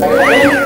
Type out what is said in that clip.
Oh,